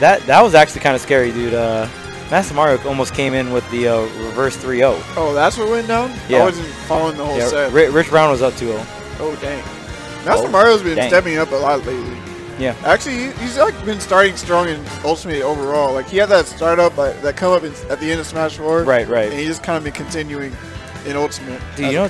that that was actually kind of scary, dude. Uh, Master Mario almost came in with the uh, reverse 3-0. Oh, that's what went down? Yeah. I wasn't following the whole Yeah, set. Ri- Rich Brown was up 2-0. Oh, dang. Master Oh, Mario's been dang. stepping up a lot lately. Yeah. Actually, he- he's like been starting strong in Ultimate overall. Like he had that startup like, that come up in, at the end of Smash 4. Right, right. And he just kind of been continuing in Ultimate Dude, you know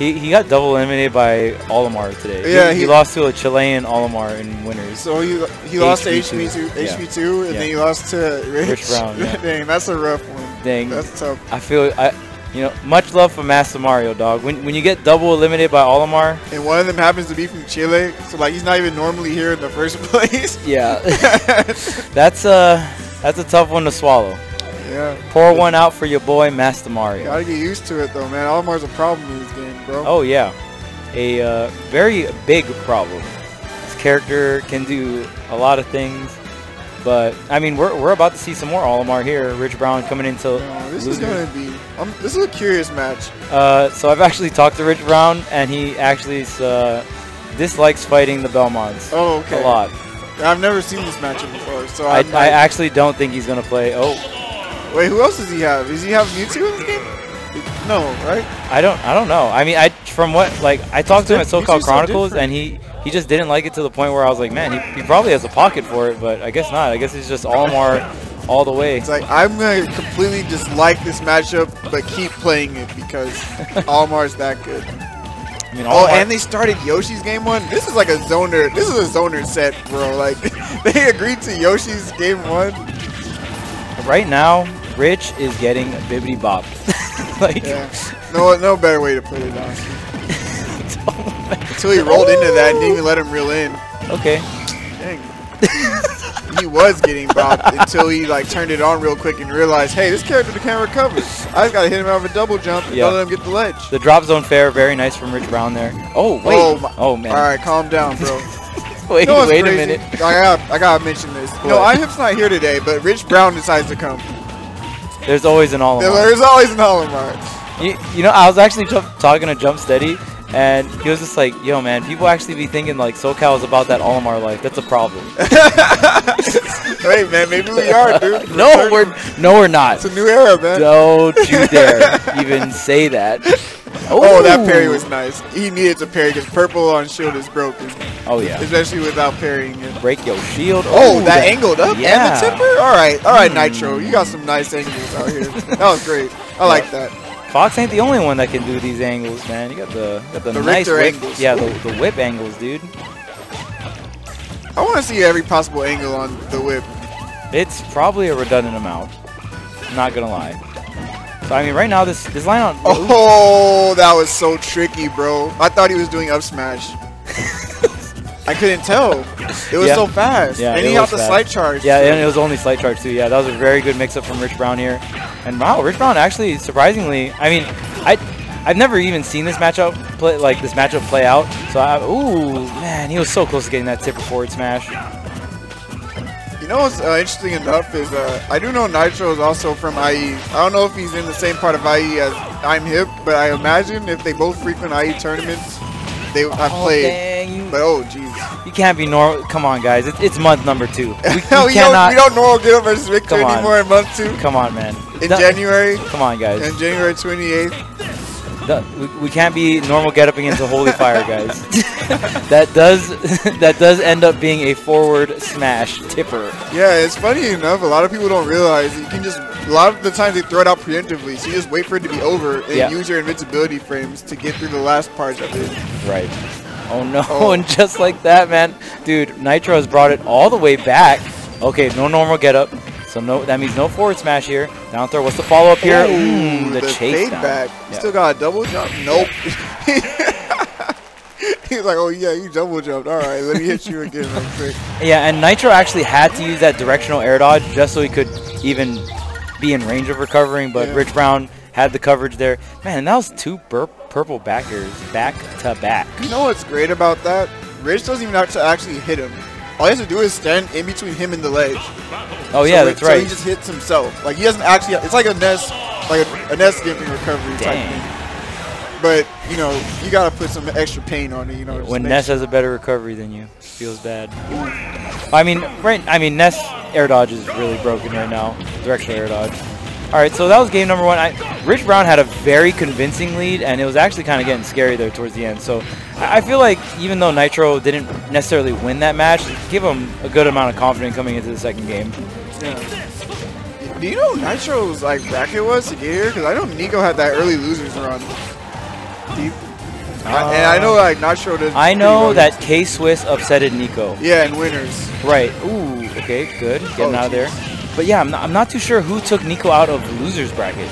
it comes out. what's- He, he got double eliminated by Olimar today. Yeah, he, he- lost to a Chilean Olimar in winners. So he he lost to HV2. HV2, Yeah. And Yeah. then he lost to Rich. Rich Brown, yeah. Dang, that's a rough one. Dang. That's tough. I feel I, you know, much love for Master Mario, dog. When when you get double eliminated by Olimar, And one of them happens to be from Chile, so like he's not even normally here in the first place. yeah, that's uh that's a tough one to swallow. yeah. Pour one out for your boy Master Mario. Gotta get used to it though, man. Olimar's a problem in this game, bro. Oh yeah, a uh, very big problem. This character can do a lot of things, but I mean we're, we're about to see some more Olimar here. Rich Brown coming into No, this is gonna be. Um, this is a curious match. Uh, so I've actually talked to Rich Brown, and he actually uh, dislikes fighting the Belmonts Oh, okay. a lot. I've never seen this matchup before, so I, I'm I actually don't think he's gonna play. Oh, Wait, who else does he have? Does he have Mewtwo in this game? No, right? I don't I don't know. I mean, I from what like I talked to him at SoCal Chronicles, and he he just didn't like it to the point where I was like, man, he, he probably has a pocket for it, but I guess not. I guess he's just Olimar all the way. It's like I'm gonna completely dislike this matchup, but keep playing it because Olimar's that good. I mean, Oh, and they started Yoshi's game one. This is like a zoner. This is a zoner set, bro. Like they agreed to Yoshi's game one. right now, Rich is getting bibbity bop. like, Yeah. No, no better way to put it, honestly. Until he rolled into that and didn't even let him reel in. okay. Dang. he was getting bopped until he like turned it on real quick and realized, hey, this character can't recover. I just gotta hit him out of a double jump and don't let him get the ledge. The drop zone fair, very nice from Rich Brown there. Oh wait. Oh, my- Oh, man. All right, calm down, bro. Wait, You know wait a minute. I gotta, I gotta mention this. No, What? IHIP's not here today, but Rich Brown decides to come. There's always an Olimar. There's always an Olimar. You, you know, I was actually talking to Jump Steady, and he was just like, "Yo, man, people actually be thinking like SoCal is about that Olimar life. That's a problem." Wait, man, maybe we are, dude. no, we're no, we're not. It's a new era, man. Don't you dare even say that. Oh, that parry was nice. He needed to parry because purple on shield is broken, Oh yeah. especially without parrying it. Break your shield. Oh, Ooh, that angled up Yeah. and the tipper. All right, all right, Hmm. Nitro, you got some nice angles out here. That was great. I like that. Fox ain't the only one that can do these angles, man. You got the got the, The nice Richter whip. angles. Yeah, the, the whip angles, dude. I want to see every possible angle on the whip. It's probably a redundant amount. Not gonna lie. So I mean, right now this this line on. Oh, that was so tricky, bro. I thought he was doing up smash. I couldn't tell. It was Yeah. so fast. Yeah, and he got the fast. slight charge. Yeah, too. and it was only slight charge too. Yeah, that was a very good mix-up from Rich Brown here. And wow, Rich Brown actually surprisingly, I mean, I I've never even seen this matchup play like this matchup play out. So I, ooh man, he was so close to getting that tipper forward smash. You know what's uh, interesting enough is uh, I do know Nitro is also from IE. I don't know if he's in the same part of IE as I'm hip, but I imagine if they both frequent IE tournaments, they have Oh, played. dang, you, But oh, jeez. you can't be normal. Come on, guys, it's, it's month number two. We, we we, don't, cannot. we don't know get up versus Victor anymore in month two. Come on, man. In That- January, Come on, guys. and January 28th. That- we, we can't be normal get up against a holy fire, guys. that does that does end up being a forward smash tipper. Yeah, it's funny enough. A lot of people don't realize you can just. A lot of the times they throw it out preemptively, so you just wait for it to be over and Yeah. use your invincibility frames to get through the last part of it. Right. Oh no, Oh. and just like that, man. Dude, Nitro has brought it all the way back. Okay, no normal get up. So no that means no forward smash here. Down throw. What's the follow up here? Ooh, Mm, the, chase fade down. back. Yeah. Still got a double jump. Nope. He's like, oh yeah, you double jumped. All right, let me hit you again real quick. Yeah, and Nitro actually had to use that directional air dodge just so he could even be in range of recovering, but Yeah. Rich Brown had the coverage there. Man, and that was two purple backers back to back. You know what's great about that? Rich doesn't even have to actually hit him. All he has to do is stand in between him and the ledge. Oh yeah, Ri- that's right. So he just hits himself. Like he doesn't actually. It's like a nest, like a, a nest skipping recovery type thing. But you know, you gotta put some extra pain on it. You know, when Ness has a better recovery than you, feels bad. I mean, right? I mean, Ness air dodge is really broken right now. Directional air dodge. All right, so that was game number one. I, Rich Brown had a very convincing lead, and it was actually kind of getting scary there towards the end. So I feel like even though Nitro didn't necessarily win that match, give him a good amount of confidence coming into the second game. Yeah. Do you know Nitro's like bracket was to get here? Because I know Nico had that early losers run. Do you- I- and I know like Nitro did. I know that K Swiss upsetted Nico. Yeah, and winners. Right. Ooh. Okay. Good. Getting Oh, out of there. But yeah, I'm not, I'm not too sure who took Nico out of the losers bracket.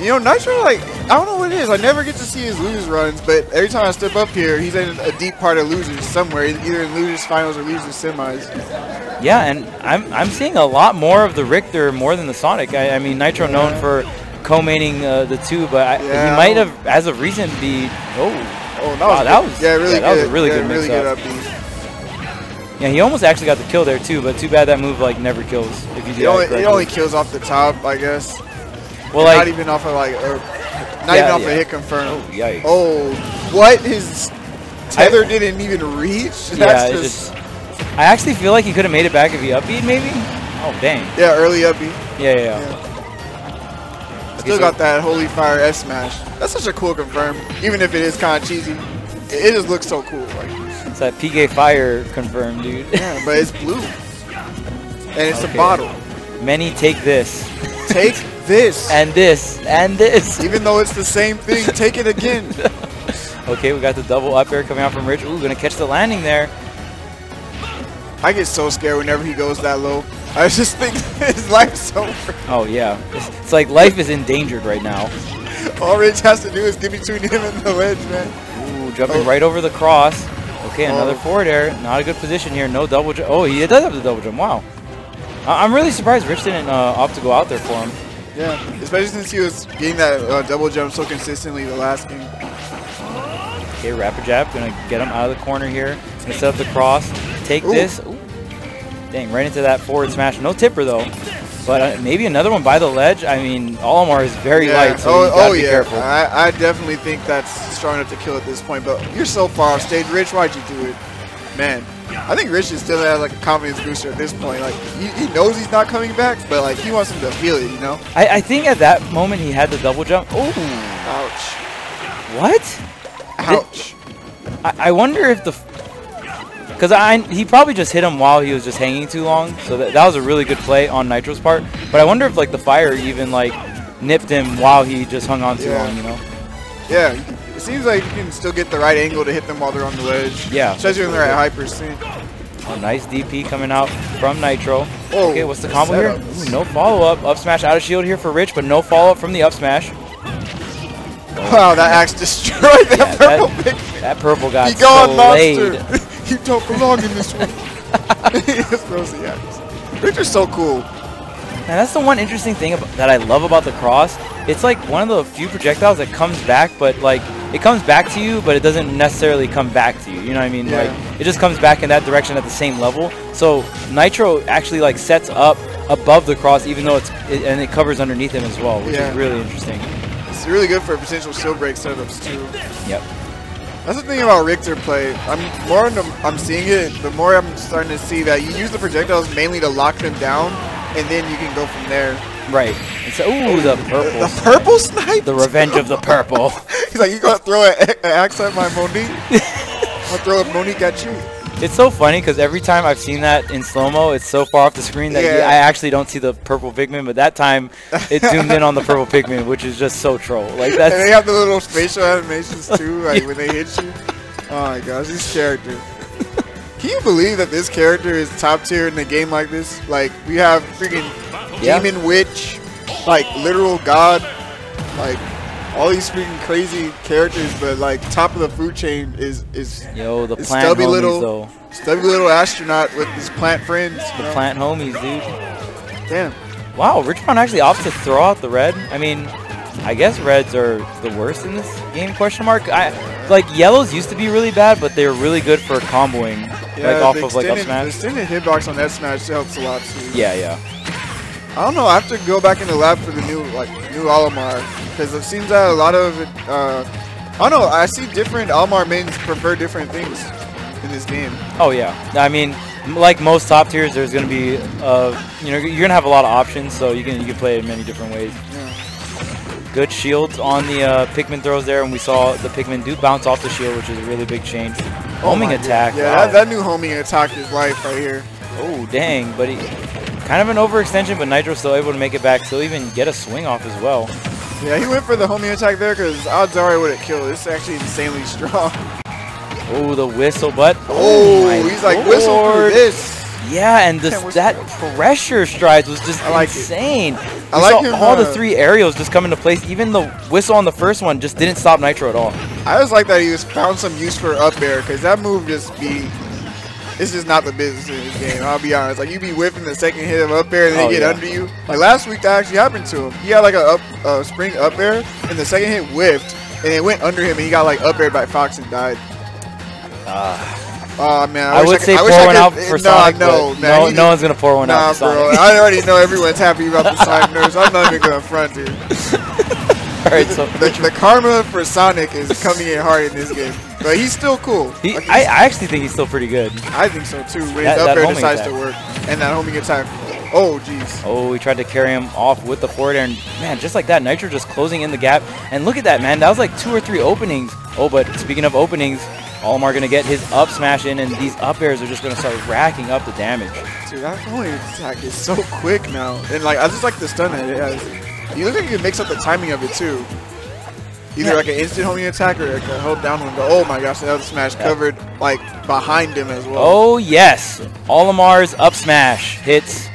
You know, Nitro, like, I don't know what it is. I never get to see his losers runs, but every time I step up here, he's in a deep part of losers somewhere, either in losers finals or losers semis. Yeah, and I'm I'm seeing a lot more of the Richter more than the Sonic. I, I mean, Nitro known for co-maining uh, the two, but I, Yeah. he might have, as of recent, be oh Oh, that Wow, was that was- yeah, really yeah, good. that was a really yeah, good really mix-up. good. Yeah, he almost actually got the kill there too. But too bad that move like never kills if you do that only, correctly. only kills off the top, I guess. well, like, not even off of like, or, not Yeah, even off yeah. a hit confirm. oh yikes. Oh, what? His tether didn't even reach? That's yeah, just, just. I actually feel like he could have made it back if he upbeat maybe. Oh dang. yeah, early upbeat. Yeah, yeah. yeah. Yeah. Okay, Still so- got that Holy Fire S smash. That's such a cool confirm, even if it is kind of cheesy. It, just looks so cool. Like, It's that PK Fire confirmed, dude. yeah, but it's blue, and it's Okay. a bottle. Many take this, Take this. and this, and this. even though it's the same thing, take it again. Okay, we got the double up air coming out from Rich. Ooh, gonna catch the landing there. I get so scared whenever he goes that low. I just think his life's over. Oh yeah, it's, it's like life is endangered right now. All Rich has to do is get between him and the ledge, man. Jumping Oh. right over the cross. Okay, another Oh. forward air. Not a good position here. No double jump. Oh, he does have the double jump. Wow. I- I'm really surprised Rich didn't uh, opt to go out there for him. Yeah, especially since he was getting that uh, double jump so consistently the last game. Okay, rapid jab. Gonna get him out of the corner here. Gonna set up the cross. Take Ooh. this. Ooh. Dang, right into that forward smash. No tipper though. But uh, maybe another one by the ledge. I mean, Olimar is very yeah. light, so oh, you gotta oh be yeah. careful. I, I definitely think that's strong enough to kill at this point. But you're so far off stage, Rich. Why'd you do it, man? I think Rich is still has like a confidence booster at this point. Like he, he knows he's not coming back, but like he wants him to feel it. You know? I, I think at that moment he had the double jump. Oh, Ouch. what? Ouch. I, I wonder if the because I he probably just hit him while he was just hanging too long. So that, that was a really good play on Nitro's part. But I wonder if like the fire even like nipped him while he just hung on too Yeah. long. You know? Yeah. It seems like you can still get the right angle to hit them while they're on the ledge. Yeah. Especially when they're at high percent. A nice DP coming out from Nitro. Oh, okay, what's the combo here? Ooh, no follow up. Up smash out of shield here for Rich, but no follow up from the up smash. Wow, that axe destroyed that Yeah, purple that- pick. That purple got slayed. Monster! you don't belong in this one. he just throws the axe. So cool. And that's the one interesting thing about, that I love about the cross. It's like one of the few projectiles that comes back, but like it comes back to you, but it doesn't necessarily come back to you. You know what I mean? Yeah. Like it just comes back in that direction at the same level. So Nitro actually like sets up above the cross, even though it's it, and it covers underneath him as well, which Yeah. is really interesting. It's really good for potential shield break setups too. Yep. That's the thing about Richter play. I'm more into, I'm seeing it. The more I'm starting to see that you use the projectiles mainly to lock them down, and then you can go from there. Right. It's ooh the purple. The purple snipe. The revenge of the purple. He's like, you gonna throw an axe at my Monique? I'm gonna throw a Monique at you. It's so funny because every time I've seen that in slow mo, it's so far off the screen that Yeah. I actually don't see the purple Pikmin. But that time, it zoomed in on the purple Pikmin, which is just so troll. Like and they have the little facial animations too, like when they hit you. Oh my gosh, this character. Can you believe that this character is top tier in a game like this? Like we have freaking Yeah. demon witch, like literal god, like all these freaking crazy characters, but like top of the food chain is is yo the It's plant stubby homies little- though. stubby little astronaut with his plant friends. The know? plant homies, dude. Damn. Wow, Rich Brown actually opts to throw out the red. I mean, I guess reds are the worst in this game? Question mark. I like yellows used to be really bad, but they're really good for comboing, Yeah, like off of like up smash. the extended hitbox on that smash helps a lot too. Yeah, yeah. I don't know. I have to go back in the lab for the new like new Olimar because it seems that a lot of. Uh, I don't know. I see different Olimar mains prefer different things in this game. Oh yeah. I mean, like most top tiers, there's gonna be, uh, you know, you're gonna have a lot of options, so you can you can play it in many different ways. Good shields on the uh, Pikmin throws there, and we saw the Pikmin do bounce off the shield, which is a really big change. Oh Homing my attack. God. Yeah, wow. that, that new homing attack is life right here. Oh, dang, but he, kind of an overextension, but Nitro still able to make it back, still even get a swing off as well. Yeah, he went for the homing attack there because odds are it would have killed. It's actually insanely strong. Oh, the whistle, but Oh, my he's like whistle through this. Yeah, and this, that pressure strides was just I like it. insane. I We like saw him, all the uh, three aerials just come into place. Even the whistle on the first one just didn't stop Nitro at all. I just like that he was found some use for up air because that move just be. It's just not the business in this game. I'll be honest. Like you be whiffing the second hit of up air and they Oh, get yeah. under you. Like last week that actually happened to him. He had like a up uh, spring up air and the second hit whiffed and it went under him and he got like up aired by Fox and died. Oh man, I, I, wish would could- say I pour wish I one could- out for nah, Sonic, No, man, no, he no one's gonna pour one Nah, out for bro. I already know everyone's happy about the Sonic nerfs. I'm not even gonna front you. all right, so The, the karma for Sonic is coming in hard in this game, but he's still cool. he, Like, I, I actually think he's still pretty good. I think so too. When That- his up air decides to attack. work, and that homing attack. Oh jeez. Oh, he tried to carry him off with the forward air, and man, just like that, Nitro just closing in the gap. And look at that, man. That was like two or three openings. Oh, but speaking of openings, Olimar gonna get his up smash in, and these up airs are just gonna start racking up the damage. Dude, that homing attack is so quick now, and like I just like the stun that it has. You look like you can mix up the timing of it too. Either Yeah. like an instant homing attack or like a hold down one. But oh my gosh, that was smash covered like behind him as well. Oh yes, Olimar's up smash hits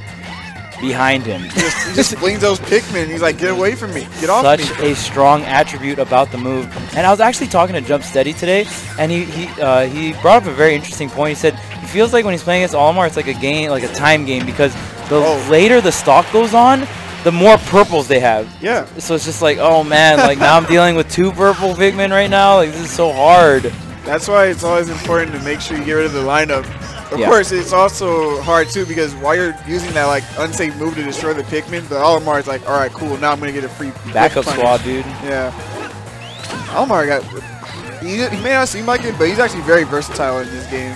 behind him. He just, he just flings those Pikmin. He's like, get away from me. Get off Such me. a strong attribute about the move. And I was actually talking to Jump Steady today, and he he uh, he brought up a very interesting point. He said he feels like when he's playing against Olimar, it's like a game, like a time game, because the Oh. later the stock goes on, the more purples they have. Yeah. So it's just like, oh man, like now I'm dealing with two purple Pikmin right now. Like this is so hard. That's why it's always important to make sure you get rid of the lineup. Of Yeah. course, it's also hard too because while you're using that like unsafe move to destroy the Pikmin, the Olimar is like, all right, cool. Now I'm gonna get a free Backup squad, dude. Yeah. Olimar got. He, he may not seem like it, but he's actually very versatile in this game.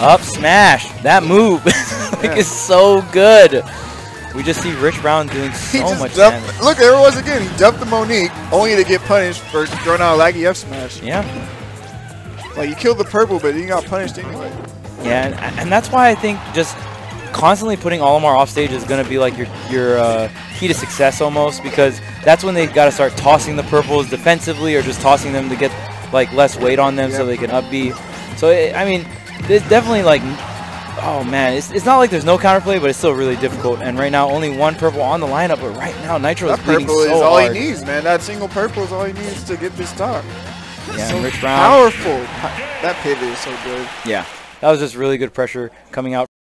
Up smash. That move like Yeah. is so good. We just see Rich Brown doing so much dumped, damage. look, there it was again. He dumped the Monique only to get punished for throwing out a laggy F smash. Yeah. Like you killed the purple, but he got punished anyway. Yeah, and, and that's why I think just constantly putting Olimar off stage is going to be like your your uh, key to success almost because that's when they've got to start tossing the purples defensively or just tossing them to get like less weight on them so they can up B. So it, I mean, it's definitely like, oh man, it's, it's not like there's no counterplay, but it's still really difficult. And right now, only one purple on the lineup, but right now Nitro That is bleeding purple so is all hard. he needs, man. That single purple is all he needs to get this stock. Yeah, so Rich Brown. powerful. That pivot is so good. Yeah, that was just really good pressure coming out